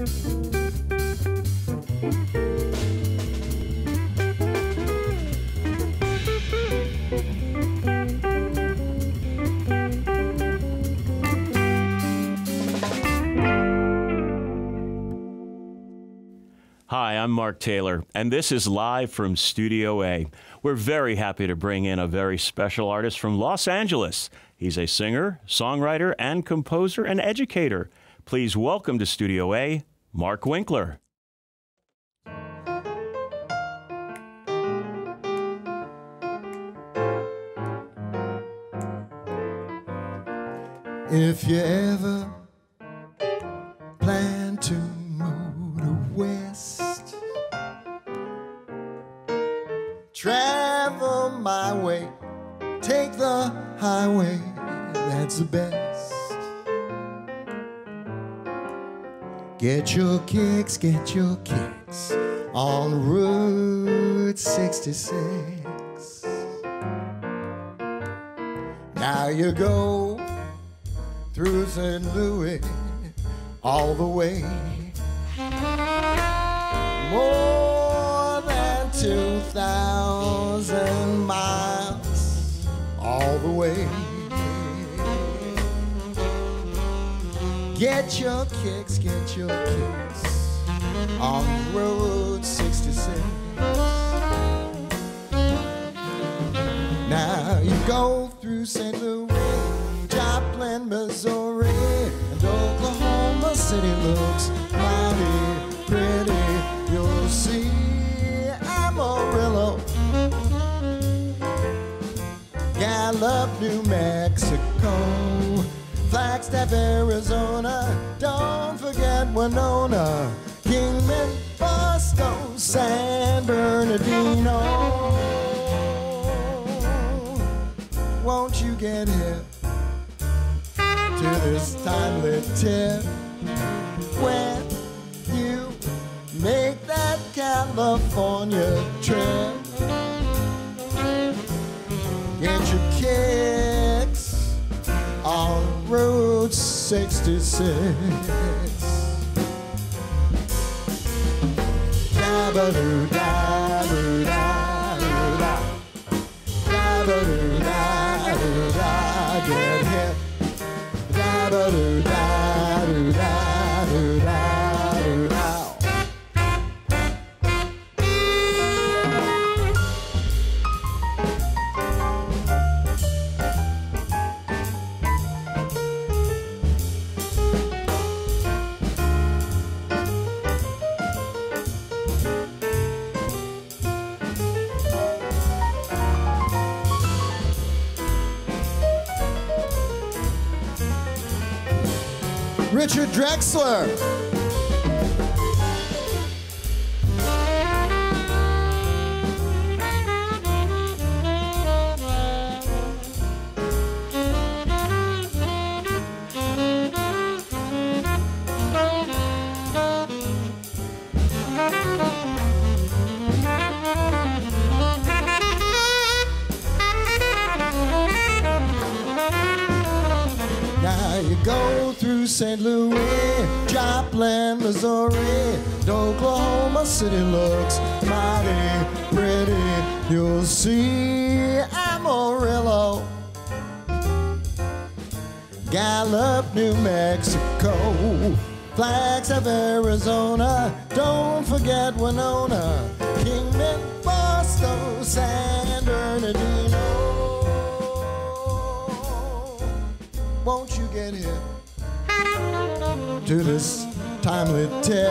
Hi, I'm Mark Taylor, and this is live from Studio A. We're very happy to bring in a very special artist from Los Angeles. He's a singer, songwriter, and composer and educator. Please welcome to Studio A, Mark Winkler. If you ever plan to move to west, travel my way, take the highway, that's the best. Get your kicks, get your kicks on Route 66. Now you go through St. Louis all the way. More than 2,000 miles all the way. Get your kicks, get your kicks on Route 66. Now you go through St. Louis, Joplin, Missouri, and Oklahoma City looks mighty pretty. You'll see Amarillo, Gallup, New Mexico, Flagstaff, Arizona. Don't forget Winona, Kingman, Barstow, San Bernardino. Won't you get hip to this timely tip when you make that California trip? Get your kicks on Route 66. Da-ba-doo-da-doo-da-doo-da. St. Louis, Joplin, Missouri, Oklahoma City looks mighty pretty. You'll see Amarillo, Gallup, New Mexico, Flagstaff Arizona. Don't forget Winona, Kingman, Barstow, San Bernardino. Won't you get hip to this timely tip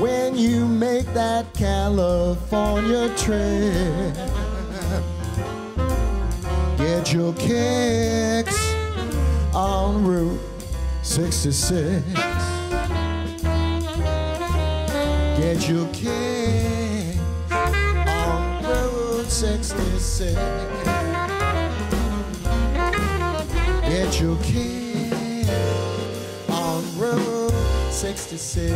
when you make that California trip? Get your kicks on Route 66. Get your kicks on Route 66. Get your kid 66.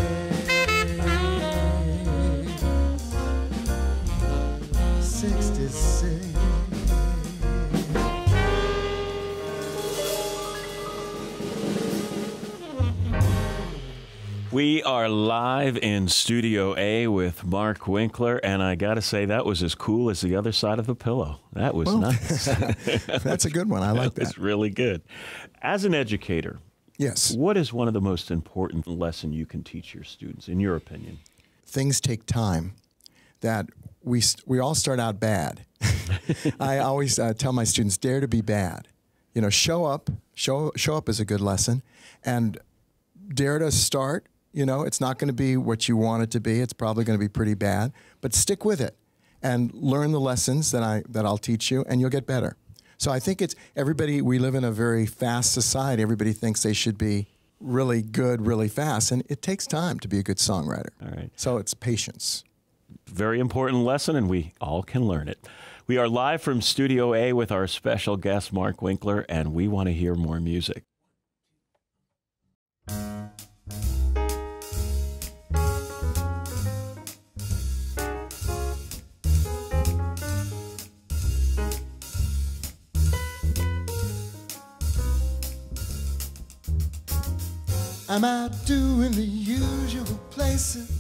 66. We are live in Studio A with Mark Winkler, and I got to say, that was as cool as the other side of the pillow. That was nice. That's a good one. I like that. It's really good. As an educator, Yes. what is one of the most important lesson you can teach your students, in your opinion? Things take time. That we we all start out bad. I always uh, tell my students, dare to be bad. You know, show up. Show show up is a good lesson, and dare to start. You know, it's not going to be what you want it to be. It's probably going to be pretty bad, but stick with it and learn the lessons that I that I'll teach you, and you'll get better. So I think it's everybody. We live in a very fast society. Everybody thinks they should be really good, really fast, and it takes time to be a good songwriter. All right. So it's patience. Very important lesson, and we all can learn it. We are live from Studio A with our special guest, Mark Winkler, and we want to hear more music. I'm out doing the usual places,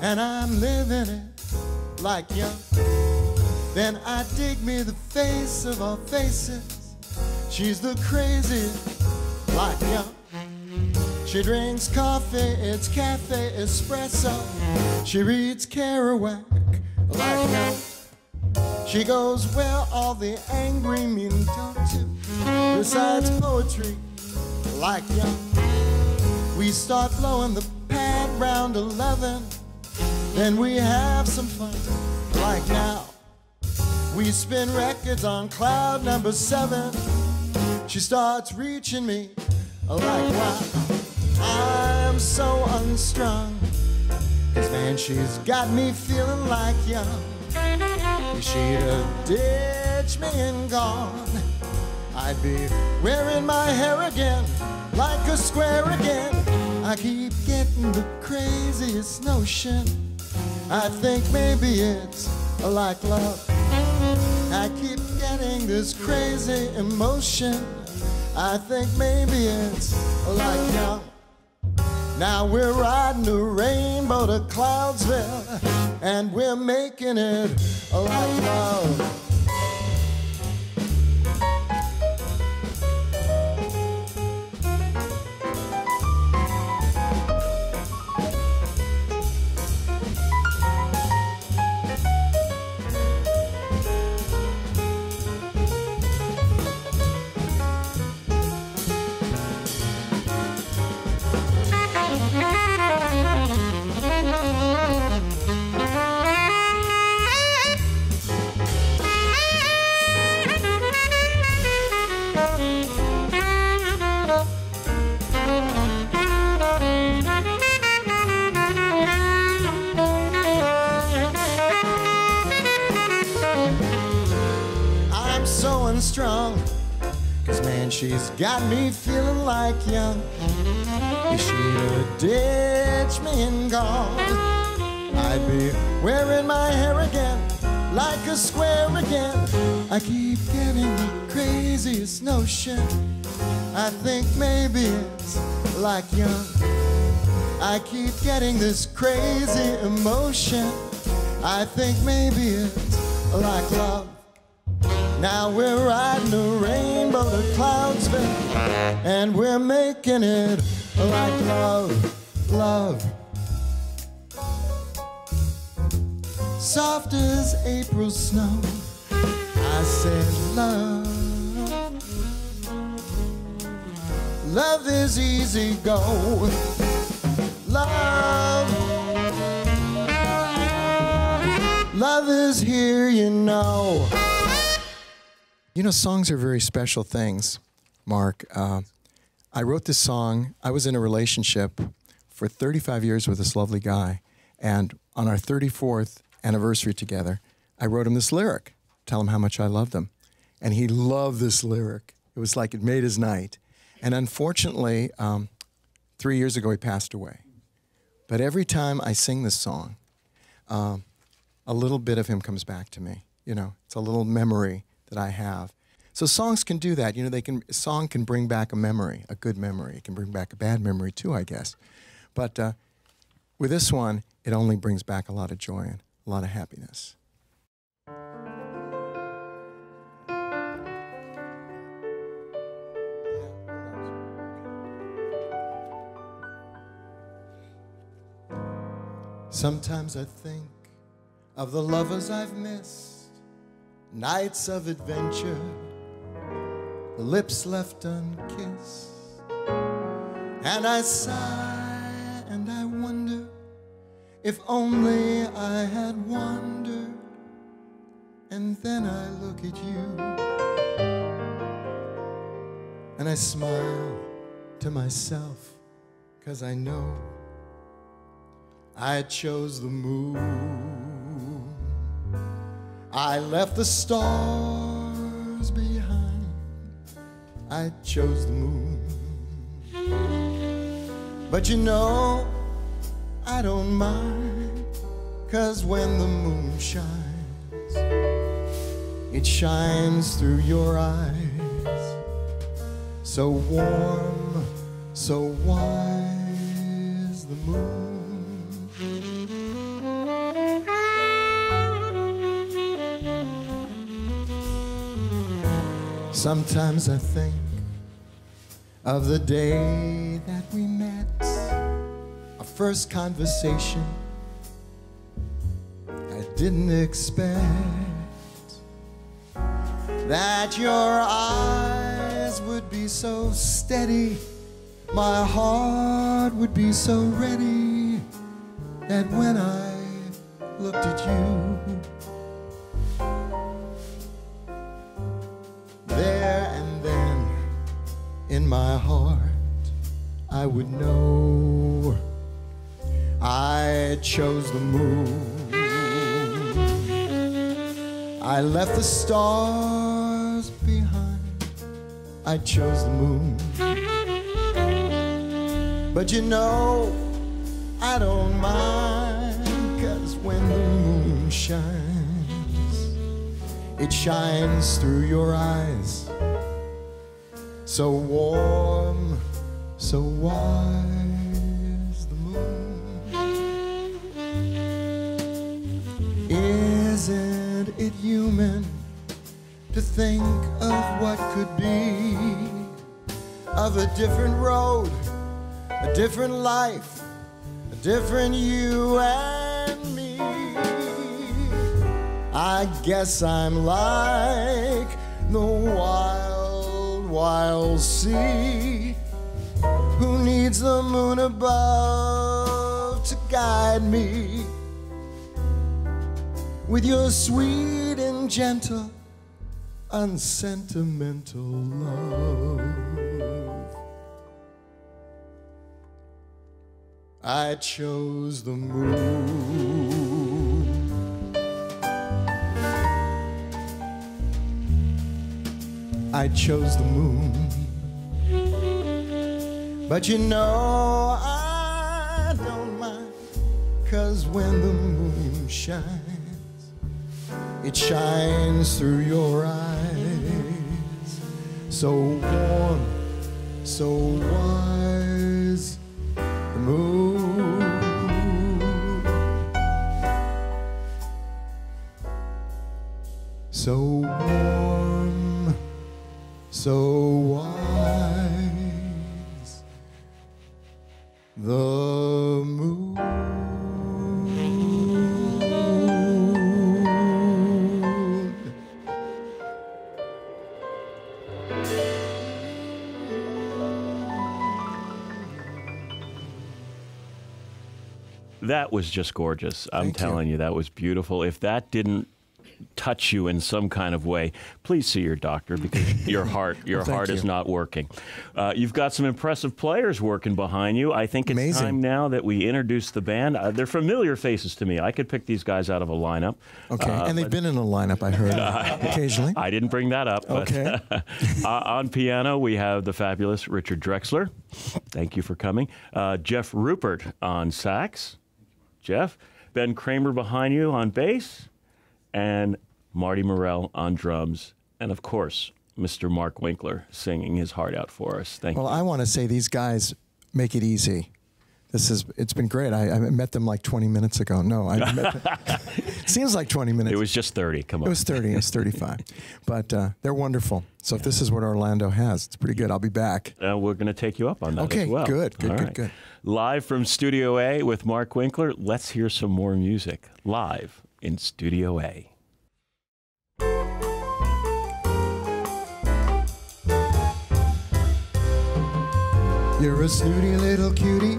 and I'm living it like young. Then I dig me the face of all faces. She's the craziest, like young. She drinks coffee, it's cafe espresso. She reads Kerouac, like young. She goes where all the angry men go to, recites poetry, like young. We start blowing the pad round 11. Then we have some fun, like now. We spin records on cloud number seven. She starts reaching me, like wow. I'm so unstrung. Cause man, she's got me feeling like young. She'd have ditched me and gone. I'd be wearing my hair again, like a square again. I keep getting the craziest notion. I think maybe it's like love. I keep getting this crazy emotion. I think maybe it's like young. Now we're riding a rainbow to Cloudsville, and we're making it like love. So unstrung. Cause man, she's got me feeling like young. If she'd have ditched me and gone, I'd be wearing my hair again, like a square again. I keep getting the craziest notion. I think maybe it's like young. I keep getting this crazy emotion. I think maybe it's like love. Now we're riding a rainbow to Cloudsville, and we're making it like love, love. Soft as April snow, I said love. Love is easy go. Love. Love is here, you know. You know, songs are very special things, Mark. Uh, I wrote this song. I was in a relationship for 35 years with this lovely guy. And on our 34th anniversary together, I wrote him this lyric, tell him how much I loved him. And he loved this lyric. It was like it made his night. And unfortunately, um, three years ago, he passed away. But every time I sing this song, um, a little bit of him comes back to me. You know, it's a little memory that I have. So songs can do that. You know, they can a song can bring back a memory, a good memory. It can bring back a bad memory too, I guess. But uh, with this one, it only brings back a lot of joy and a lot of happiness. Sometimes I think of the lovers I've missed, nights of adventure, the lips left unkissed. And I sigh and I wonder if only I had wandered. And then I look at you and I smile to myself because I know I chose the moon. I left the stars behind. I chose the moon. But you know, I don't mind. Cause when the moon shines, it shines through your eyes. So warm, so wise, the moon. Sometimes I think of the day that we met, our first conversation. I didn't expect that your eyes would be so steady, my heart would be so ready, that when I looked at you, heart, I would know I chose the moon. I left the stars behind. I chose the moon. But you know, I don't mind, cause when the moon shines, it shines through your eyes. So warm, so wise, the moon. Isn't it human to think of what could be? Of a different road, a different life, a different you and me. I guess I'm like the wild, wild see who needs the moon above to guide me with your sweet and gentle, unsentimental love. I chose the moon. I chose the moon. But you know I don't mind, cause when the moon shines, it shines through your eyes. So warm, so wise, the moon. That was just gorgeous. I'm Thank telling you, that was beautiful. If that didn't touch you in some kind of way, please see your doctor because your heart, your Well, heart is not working. Uh, you've got some impressive players working behind you. I think it's Amazing. time now that we introduce the band. Uh, they're familiar faces to me. I could pick these guys out of a lineup. Okay, Uh, and they've been in a lineup, I heard, occasionally. I didn't bring that up. But Okay. uh, on piano, we have the fabulous Richard Drexler. Thank you for coming. Uh, Jeff Rupert on sax. Jeff. Ben Kramer behind you on bass. And Marty Morell on drums. And of course, Mr. Mark Winkler singing his heart out for us. Thank Well, you. Well, I want to say these guys make it easy. This is it's been great. I, I met them like 20 minutes ago. No, I met them, seems like 20 minutes. It was just 30. Come on. It was 30. It was 35. but uh, they're wonderful. So if this is what Orlando has, it's pretty good. I'll be back. Uh, we're going to take you up on that Okay, as well. good, good, All good, right. good. Live from Studio A with Mark Winkler. Let's hear some more music live in Studio A. You're a snooty little cutie.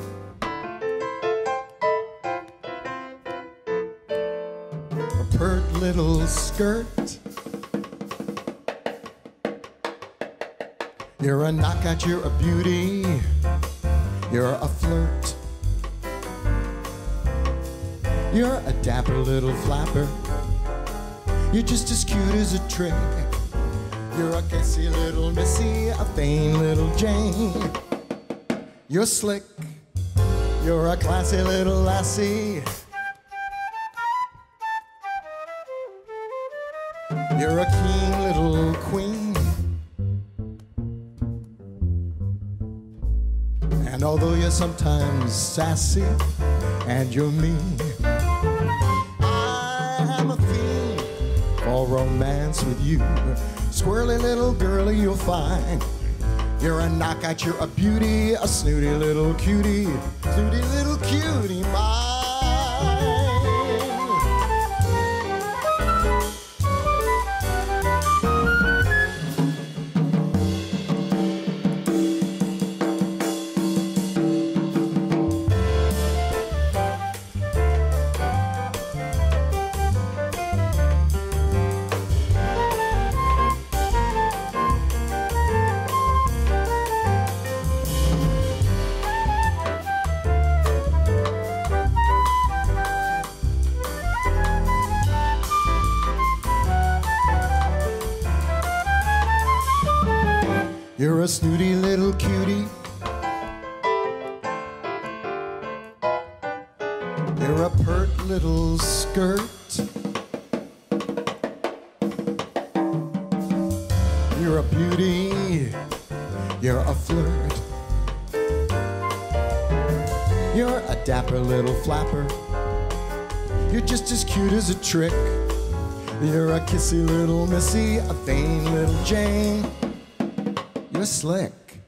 Pert little skirt. You're a knockout, you're a beauty. You're a flirt. You're a dapper little flapper. You're just as cute as a trick. You're a kissy little missy, a vain little Jane. You're slick. You're a classy little lassie. You're a keen little queen. And although you're sometimes sassy and you're mean, I am a fiend for romance with you. Squirrely little girlie, you'll find. You're a knockout, you're a beauty, a snooty little cutie, snooty little cutie mine. A snooty little cutie. You're a pert little skirt. You're a beauty. You're a flirt. You're a dapper little flapper. You're just as cute as a trick. You're a kissy little missy, a vain little Jane. You're slick.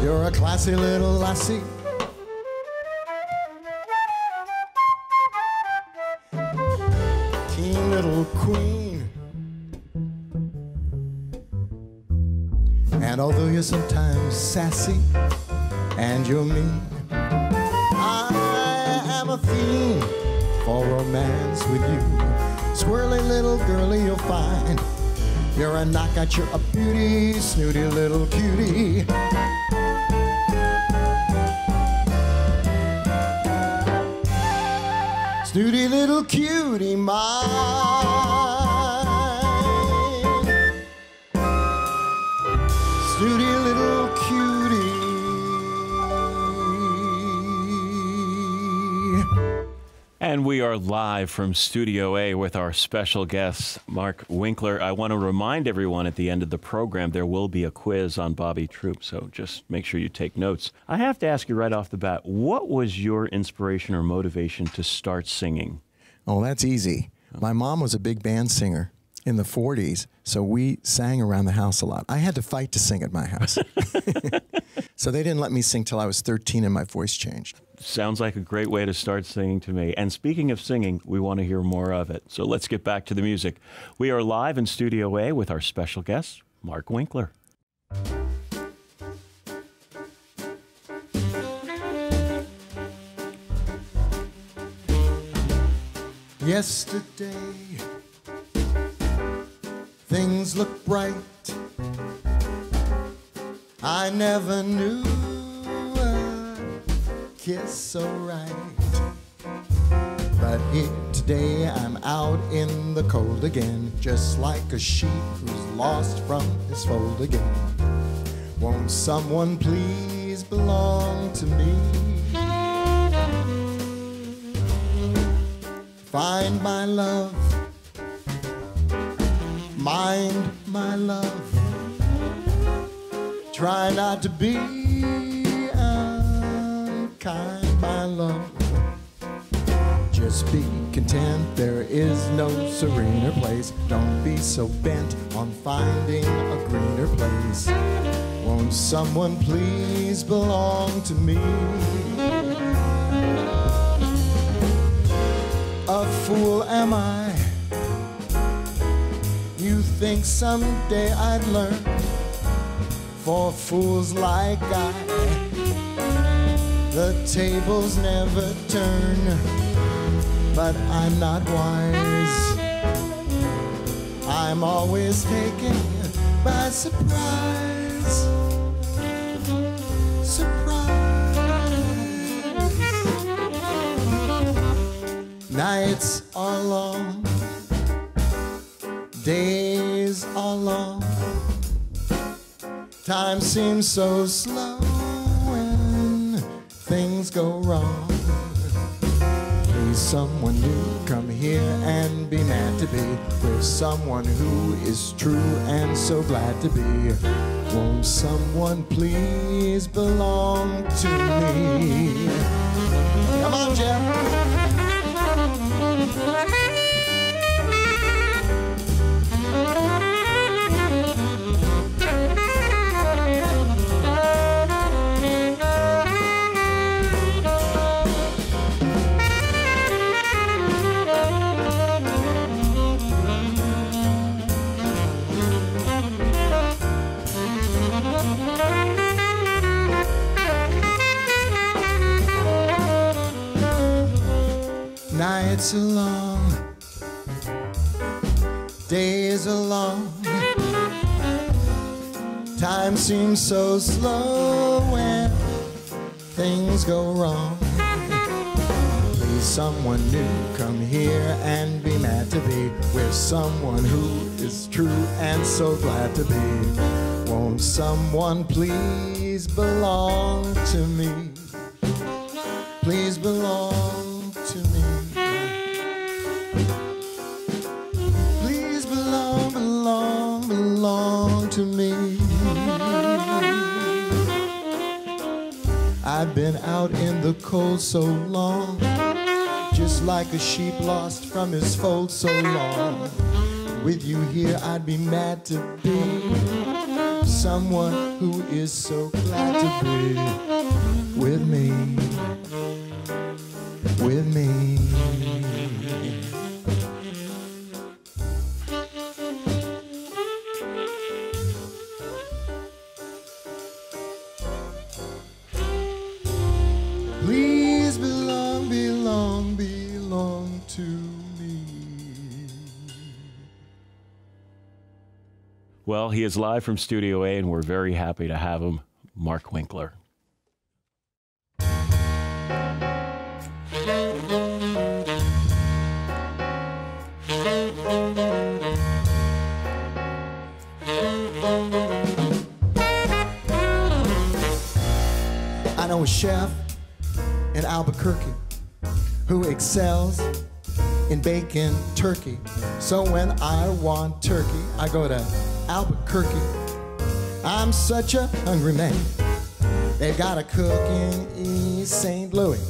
You're a classy little lassie. Keen little queen. And although you're sometimes sassy and you're mean, I am a fiend for romance with you. Swirly little girlie, you'll find. You're a knockout, you're a beauty, snooty little cutie. Snooty little cutie mine. And we are live from Studio A with our special guest, Mark Winkler. I want to remind everyone at the end of the program there will be a quiz on Bobby Troup, so just make sure you take notes. I have to ask you right off the bat what was your inspiration or motivation to start singing? Oh, that's easy. My mom was a big band singer in the 40s, so we sang around the house a lot. I had to fight to sing at my house. so they didn't let me sing till I was 13 and my voice changed. Sounds like a great way to start singing to me. And speaking of singing, we want to hear more of it. So let's get back to the music. We are live in Studio A with our special guest, Mark Winkler. Yesterday, things look bright. I never knew kiss so right. But here today, I'm out in the cold again, just like a sheep who's lost from his fold again. Won't someone please belong to me? Find my love, mind my love. Try not to be Just be content, there is no serener place. Don't be so bent on finding a greener place. Won't someone please belong to me? A fool am I. You think someday I'd learn for fools like I. The tables never turn, but I'm not wise. I'm always taken by surprise. Surprise. Nights are long, days are long. Time seems so slow when things go wrong. Someone new, come here and be mad to be with someone who is true and so glad to be. Won't someone please belong to me? Come on, Jeff. Nights are long, days are long. Time seems so slow when things go wrong. Please, someone new, come here and be mad to be with someone who is true and so glad to be. Won't someone please belong to me? Please belong been out in the cold so long, just like a sheep lost from his fold so long. With you here, I'd be mad to be someone who is so glad to be with me, with me. Well, he is live from Studio A, and we're very happy to have him, Mark Winkler. I know a chef in Albuquerque who excels in baking turkey. So when I want turkey, I go to Albuquerque. I'm such a hungry man. They've got a cook in East St. Louis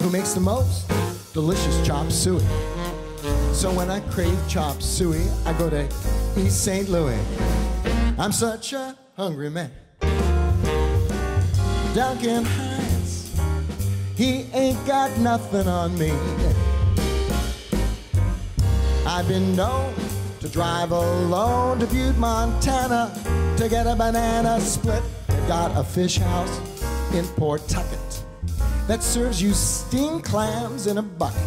who makes the most delicious chop suey. So when I crave chop suey, I go to East St. Louis. I'm such a hungry man. Duncan Hines, he ain't got nothing on me. I've been known to drive alone to Butte, Montana to get a banana split. They've got a fish house in Port Pawtucket that serves you steamed clams in a bucket.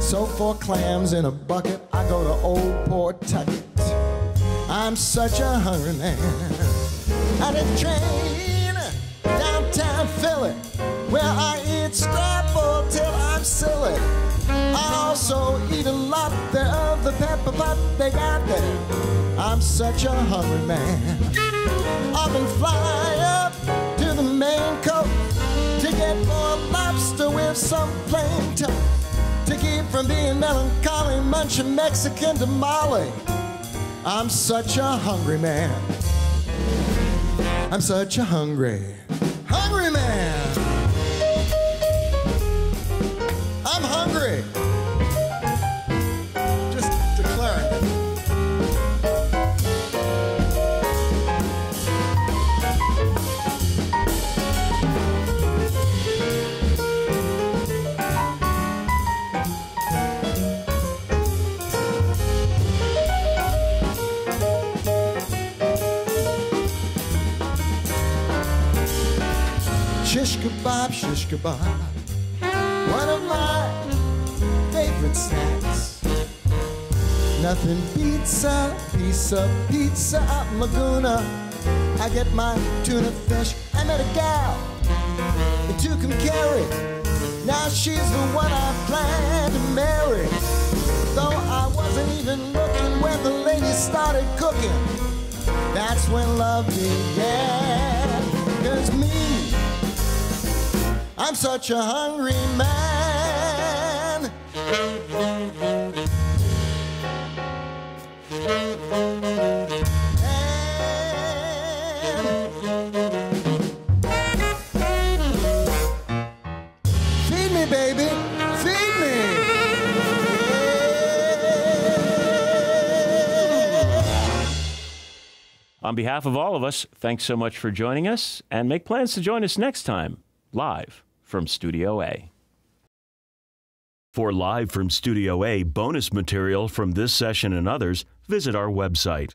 So for clams in a bucket, I go to Old Port Pawtucket. I'm such a hungry man. I did train downtown Philly, where I eat scrapple till I'm silly. I also eat a lot there of the pepper pot they got there. I'm such a hungry man. Up and fly up to the Maine coast to get more lobster with some plain toast. To keep from being melancholy, munching Mexican tamale. I'm such a hungry man. I'm such a hungry, free. Just declaring it. Shish kebab, shish kebab. Nothing beats a piece of pizza at Laguna. I get my tuna fish. I met a gal and in Tucumcari. Now she's the one I plan to marry. Though I wasn't even looking when the lady started cooking. That's when love began. Cause me, I'm such a hungry man. On behalf of all of us, thanks so much for joining us and make plans to join us next time, live from Studio A. For Live from Studio A bonus material from this session and others, visit our website,